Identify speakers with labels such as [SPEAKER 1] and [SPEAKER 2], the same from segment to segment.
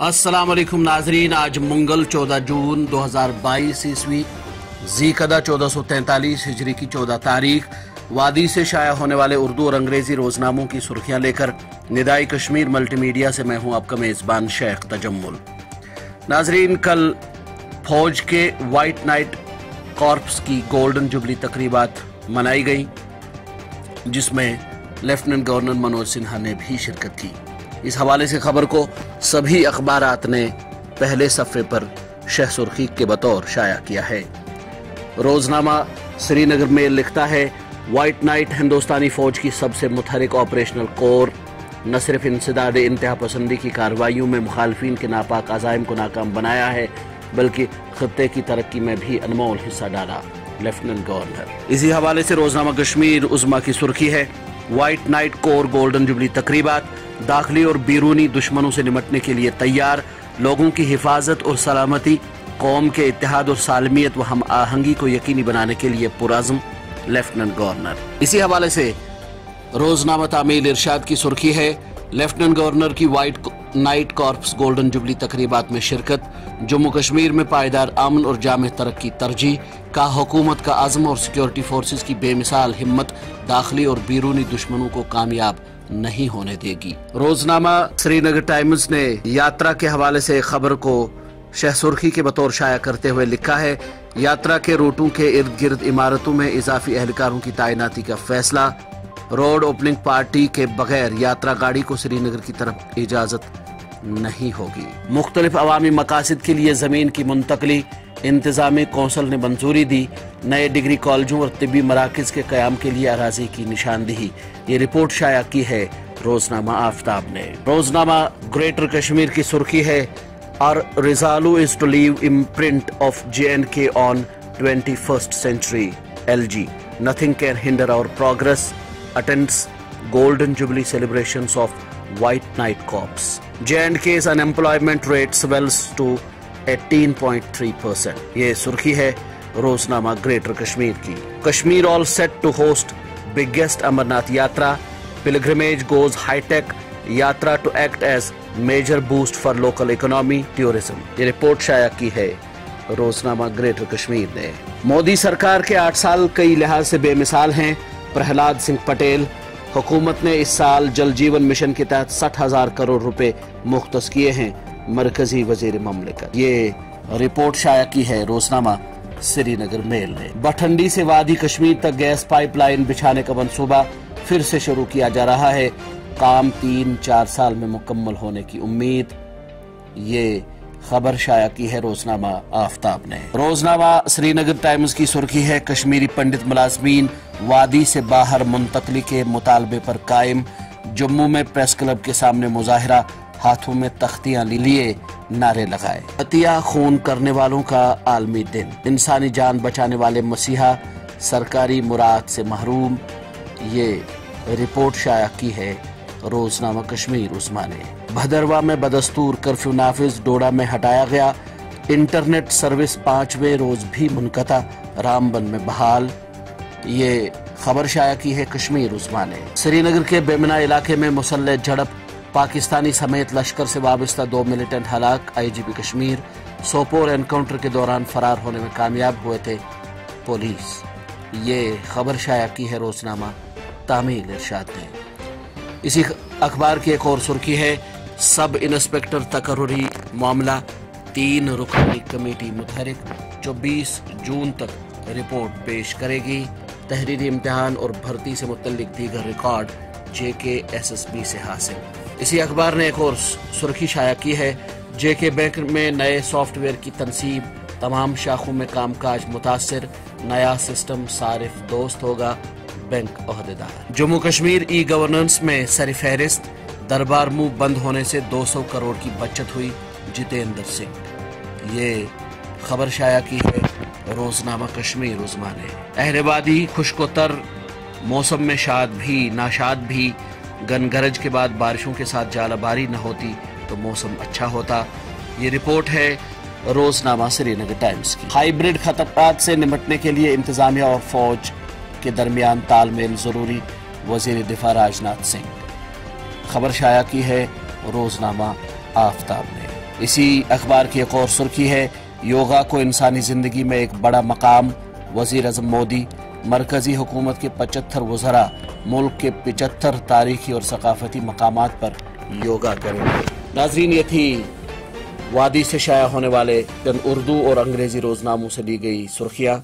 [SPEAKER 1] वालेकुम नाजरीन, आज मंगल 14 जून 2022 ईस्वी जी कदा 1443 हिजरी की 14 तारीख, वादी से शाया होने वाले उर्दू और अंग्रेज़ी रोजनामों की सुर्खियाँ लेकर निदाई कश्मीर मल्टीमीडिया से मैं हूँ आपका मेजबान शेख तजम्मुल। नाजरीन, कल फौज के वाइट नाइट कॉर्प्स की गोल्डन जुबली तकरीबात मनाई गई, जिसमें लेफ्टिनेंट गवर्नर मनोज सिन्हा ने भी शिरकत की। इस हवाले से खबर को सभी अखबार ने पहले सफ़े पर शह सुर्खी के बतौर शाया किया है। रोजनामा श्रीनगर में लिखता है वाइट नाइट हिंदुस्तानी फौज की सबसे मुतहरिक ऑपरेशनल कोर न सिर्फ़ इंसदाद इंतहा पसंदी की कार्रवाइयों में मुखालफी के नापाक अजायम को नाकाम बनाया है, बल्कि खत्े की तरक्की में भी अनमोल हिस्सा डाला। Lieutenant governor. इसी हवाले से रोजनामा कश्मीर उजमा की सुर्खी है white knight corps golden jubilee तकरीबा दाखिली और बैरूनी दुश्मनों से निमटने के लिए तैयार। लोगों की हिफाजत और सलामती, कौम के इतिहाद और सालमियत व हम आहंगी को यकीनी बनाने के लिए पुरज़म। लेफ्टिनेंट गवर्नर इसी हवाले से रोजनामा तामील इरशाद की सुर्खी है। लेफ्टिनेंट गवर्नर की white knight corps golden jubilee तकरीबात में शिरकत, जम्मू कश्मीर में पायदार अमन और जाम तरक्की तरजीह, का हुकूमत का आज़म और सिक्योरिटी फोर्सेज की बेमिसाल हिम्मत, दाखिली और बैरूनी दुश्मनों को कामयाब नहीं होने देगी। रोजनामा श्रीनगर टाइम्स ने यात्रा के हवाले से खबर को शह सुर्खी के बतौर शाया करते हुए लिखा है, यात्रा के रूटों के इर्द गिर्द इमारतों में इजाफी एहलकारों की तैनाती का फैसला रोड ओपनिंग पार्टी के बगैर यात्रा गाड़ी को श्रीनगर की तरफ़ इजाज़त नहीं होगी। मुख्तलिफ़ अवामी मकासद के लिए ज़मीन की मुंतकली, इंतजामी कौंसल ने मंजूरी दी, नए डिग्री कॉलेजों और तिबी मराकज के क्याम के लिए अराजी की निशानदेही। ये रिपोर्ट शाया की है, रोजनामा आफ्ताब ने। रोजनामा ग्रेटर कश्मीर की सुर्खी है, और resolves to leave imprint of J and K on twenty first century. L G nothing can hinder our progress. Attends golden jubilee celebrations of white night corps. J&K's unemployment rate swells to 18.3 percent ये सुर्खी है रोजनामा greater Kashmir की। Kashmir all set to host biggest Amarnath yatra. Pilgrimage goes hi-tech yatra to act as major boost for local economy tourism ये report शाया की है रोजनामा ग्रेटर कश्मीर ने। मोदी सरकार के आठ साल कई लिहाज से बेमिसाल हैं। प्रहलाद सिंह पटेल, हुकूमत ने इस साल जल जीवन मिशन के तहत साठ हज़ार करोड़ रुपए मुख्त किए हैं मरकजी वज़ीर ममलिकत। ये रिपोर्ट शाया की है रोजनामा श्रीनगर मेल ने। बठंडी से वादी कश्मीर तक गैस पाइपलाइन बिछाने का मंसूबा फिर से शुरू किया जा रहा है। काम तीन चार साल में मुकम्मल होने की उम्मीद। ये खबर शाया की है रोजनामा आफ्ताब ने। रोजनामा श्रीनगर टाइम्स की सुर्खी है, कश्मीरी पंडित मुलाजमीन वादी से बाहर मुंतकली के मुतालबे पर कायम, जम्मू में प्रेस क्लब के सामने मुजाहरा, हाथों में तख्तियाँ लिए, नारे लगाए। अतिया खून करने वालों का आलमी दिन, इंसानी जान बचाने वाले मसीहा, सरकारी मुराद से महरूम, ये रिपोर्ट शाया की है रोजनामा कश्मीर उस्मा ने भदरवा में बदस्तूर कर्फ्यू नाफिज, डोडा में हटाया गया। इंटरनेट सर्विस पाँचवें रोज भी मुनकता। रामबन में बहाल। ये खबर शाया की है कश्मीर उस्मा ने श्रीनगर के बेमना इलाके में मुसल्ह झड़प। पाकिस्तानी समेत लश्कर से वाबस्ता दो मिलिटेंट हलाक। आईजीपी कश्मीर। सोपोर एनकाउंटर के दौरान फरार होने में कामयाब हुए थे पुलिस। ये खबर शाया की है रोजनामा। तामील इरशाद ने इसी अखबार की एक और सुर्खी है, सब इंस्पेक्टर तकर्री मामला, तीन रुकनी कमेटी मुतहरिक 24 जून तक रिपोर्ट पेश करेगी। तहरीरी इम्तहान और भर्ती से मुतलिक दीगर रिकॉर्ड जे के एस एस बी से हासिल। इसी अखबार ने एक और सुर्खी शाया की है जे के बैंक में नए सॉफ्टवेयर की तनसीब, तमाम शाखों में कामकाज मुतासर, नया सिस्टम सारिफ दोस्त होगा। बैंक अहदेदार। जम्मू कश्मीर ई गवर्नेंस में सर फहरिस्त। दरबार मुँह बंद होने से 200 करोड़ की बचत हुई जितेंद्र सिंह। ये खबर शाया की है रोजनामा कश्मीर उजमा ने अहरबादी, खुशकोतर, मौसम में शाद भी, नाशाद भी। गनगरज के बाद बारिशों के साथ जालाबारी न होती तो मौसम अच्छा होता। ये रिपोर्ट है रोजनामा श्रीनगर टाइम्स की। हाइब्रिड खतरात से निपटने के लिए इंतजामिया और फौज के दरमियान तालमेल ज़रूरी वज़ीर दिफा राजनाथ सिंह। खबर शाया की है रोजनामा आफ्ताब ने इसी अखबार की एक और सुर्खी है, योगा को इंसानी ज़िंदगी में एक बड़ा मकाम, वज़ीर अजम मोदी, मरकजी हुकूमत के पचहत्तर वजरा, मुल्क के पिचहत्तर तारीखी और सकाफती मकाम पर योगा करेंगे। नाजरीन, ये थी वादी से शाया होने वाले चंद उर्दू और अंग्रेज़ी रोजनामों से ली गई सुर्खियाँ।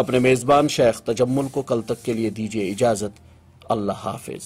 [SPEAKER 1] अपने मेजबान शेख तजम्मुल को कल तक के लिए दीजिए इजाज़त। अल्लाह हाफिज।